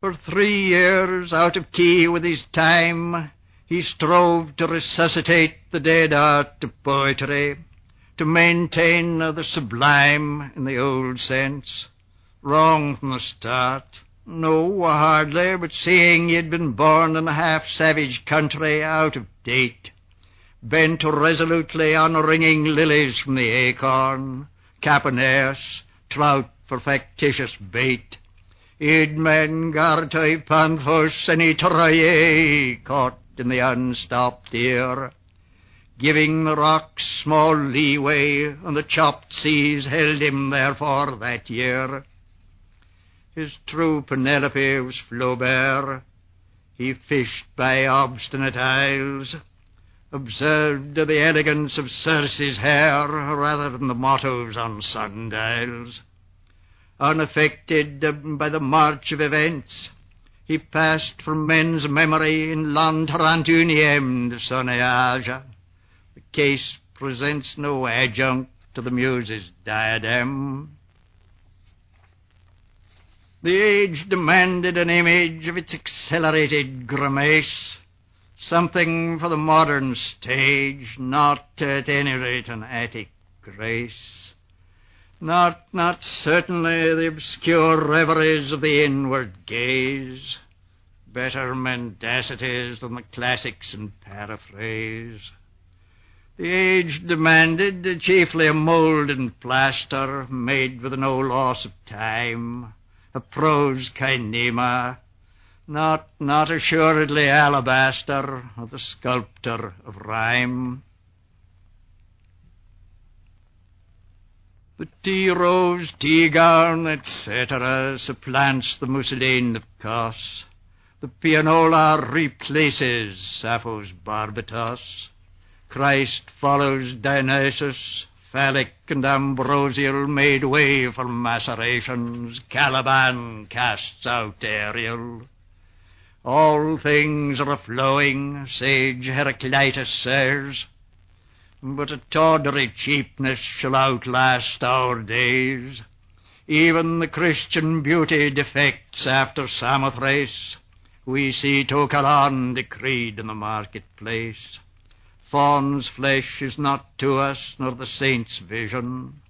For three years, out of key with his time, he strove to resuscitate the dead art of poetry, to maintain the sublime in the old sense. Wrong from the start. No, hardly, but seeing he had been born in a half-savage country, out of date, bent resolutely on wringing lilies from the acorn, Capaneus, trout for factitious bait, id men gartoi panthos and caught in the unstopped ear, giving the rocks small leeway, and the chopped seas held him therefore that year. His true Penelope was Flaubert. He fished by obstinate isles, observed the elegance of Circe's hair rather than the mottos on sundials. Unaffected uh, by the march of events, he passed from men's memory in l'an de sonneage. The case presents no adjunct to the muse's diadem. The age demanded an image of its accelerated grimace, something for the modern stage, not at any rate an Attic grace. Not, not certainly the obscure reveries of the inward gaze, better mendacities than the classics and paraphrase. The age demanded chiefly a mould and plaster made with no loss of time a prose kinema, not, not assuredly alabaster, of the sculptor of rhyme. The tea rose, tea gown, etc., supplants the mousseline of Cos. The pianola replaces Sappho's barbitos. Christ follows Dionysus, Phallic and ambrosial made way for macerations. Caliban casts out Ariel. All things are flowing, sage Heraclitus says, but a tawdry cheapness shall outlast our days. Even the Christian beauty defects after Samothrace. We see to kalon decreed in the marketplace. Faun's flesh is not to us, nor the saint's vision.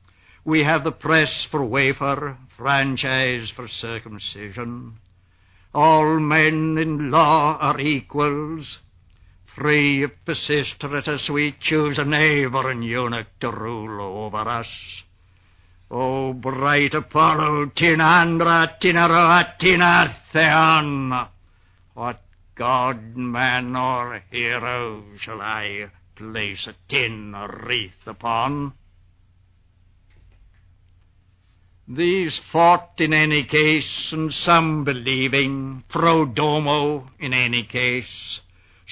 We have the press for wafer, franchise for circumcision. All men in law are equals. Free if Pisistratus we choose a an eunuch to rule over us. O bright Apollo, Tinandra, Tinaroa, Tinartheon, what god, man, or hero shall I place a tin wreath upon? These fought in any case, and some believing, pro domo in any case,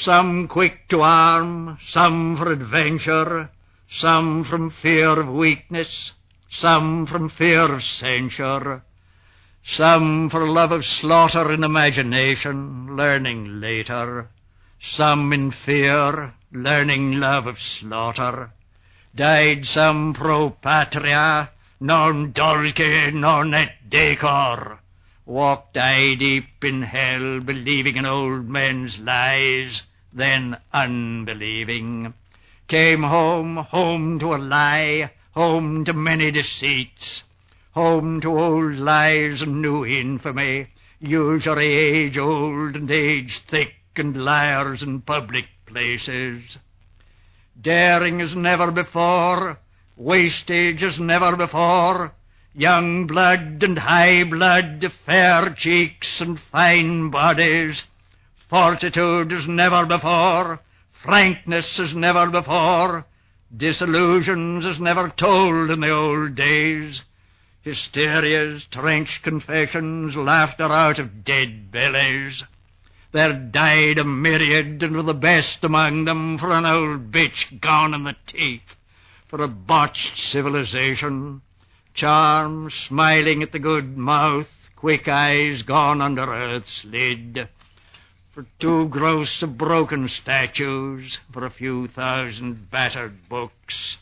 some quick to arm, some for adventure, some from fear of weakness, some from fear of censure, some for love of slaughter in imagination, learning later. Some in fear, learning love of slaughter. Died some pro patria, non dulce, non et decor. Walked eye deep in hell, believing in old men's lies, then unbelieving. Came home, home to a lie, home to many deceits home to old lies and new infamy, usury age old and age thick, and liars in public places. Daring as never before, wastage as never before, young blood and high blood, fair cheeks and fine bodies, fortitude as never before, frankness as never before, disillusions as never told in the old days, hysterias, trench confessions, laughter out of dead bellies. There died a myriad, and were the best among them for an old bitch gone in the teeth, for a botched civilization, charm smiling at the good mouth, quick eyes gone under earth's lid, for two gross of broken statues, for a few thousand battered books,